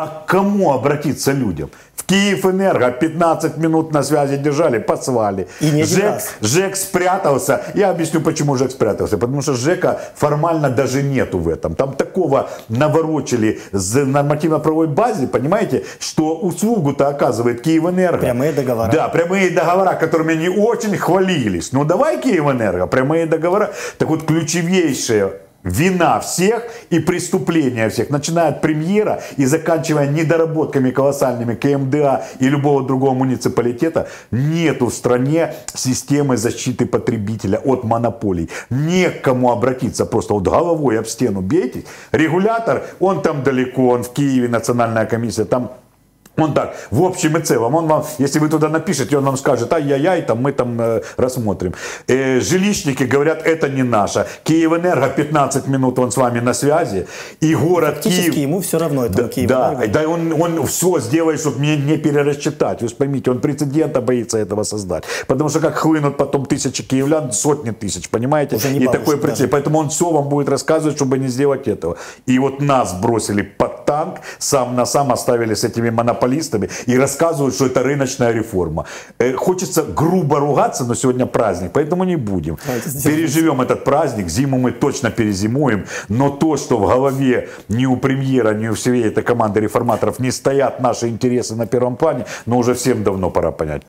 А к кому обратиться людям? В Киевэнерго 15 минут на связи держали, послали. И не раз. ЖЭК спрятался. Я объясню, почему ЖЭК спрятался. Потому что ЖЭКа формально даже нету в этом. Там такого наворочили с нормативно-правовой базе, понимаете, что услугу-то оказывает Киевэнерго. Прямые договора. Да, прямые договора, которыми они очень хвалились. Ну давай Киевэнерго, прямые договора. Так вот, ключевейшее Вина всех и преступления всех, начиная от премьера и заканчивая недоработками колоссальными КМДА и любого другого муниципалитета, нету в стране системы защиты потребителя от монополий. Не к кому обратиться, просто вот головой об стену бейтесь. Регулятор, он там далеко, он в Киеве, национальная комиссия, там он так, в общем и целом, он вам, если вы туда напишете, он вам скажет, ай-яй-яй, там мы там э, рассмотрим. Э, жилищники говорят, это не наше. Киевэнерго 15 минут он с вами на связи. И город Фактически Киев... ему все равно это Да, Киев. да, да он, он все сделает, чтобы мне не перерасчитать. Вы же поймите, он прецедента боится этого создать. Потому что как хлынут потом тысячи киевлян, сотни тысяч, понимаете? И такой прецедент. Поэтому он все вам будет рассказывать, чтобы не сделать этого. И вот нас бросили танк, сам на сам оставили с этими монополистами и рассказывают, что это рыночная реформа. Э, Хочется грубо ругаться, но сегодня праздник, поэтому не будем. Сделаем. Переживем этот праздник, зиму мы точно перезимуем, но то, что в голове ни у премьера, ни у всей этой команды реформаторов не стоят наши интересы на первом плане, но уже всем давно пора понять.